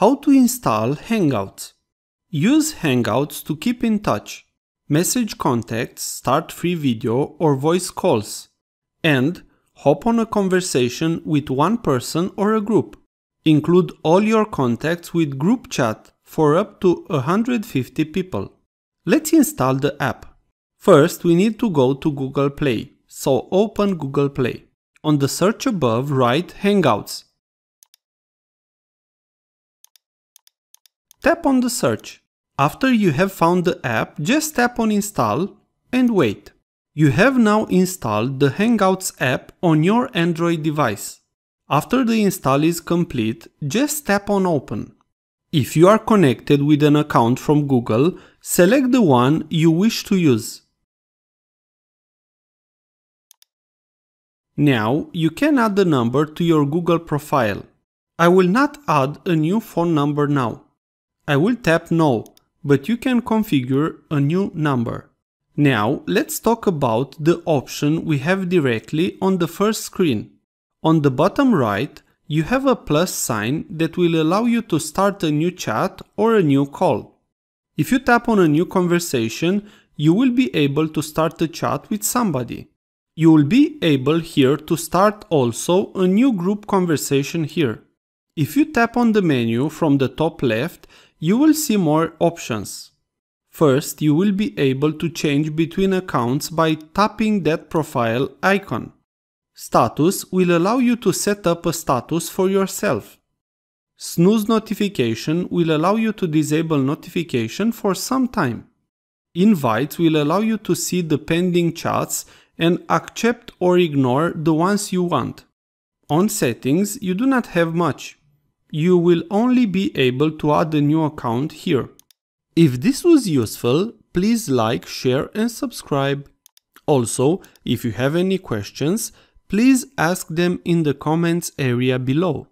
How to install Hangouts. Use Hangouts to keep in touch, message contacts, start free video or voice calls, and hop on a conversation with one person or a group. Include all your contacts with group chat for up to 150 people. Let's install the app. First, we need to go to Google Play, so open Google Play. On the search above, write Hangouts. Tap on the search. After you have found the app, just tap on install and wait. You have now installed the Hangouts app on your Android device. After the install is complete, just tap on open. If you are connected with an account from Google, select the one you wish to use. Now you can add the number to your Google profile. I will not add a new phone number now. I will tap no, but you can configure a new number. Now let's talk about the option we have directly on the first screen. On the bottom right, you have a plus sign that will allow you to start a new chat or a new call. If you tap on a new conversation, you will be able to start a chat with somebody. You will be able here to start also a new group conversation here. If you tap on the menu from the top left, you will see more options. First, you will be able to change between accounts by tapping that profile icon. Status will allow you to set up a status for yourself. Snooze notification will allow you to disable notification for some time. Invites will allow you to see the pending chats and accept or ignore the ones you want. On settings, you do not have much. You will only be able to add a new account here. If this was useful, please like, share and subscribe. Also, if you have any questions, please ask them in the comments area below.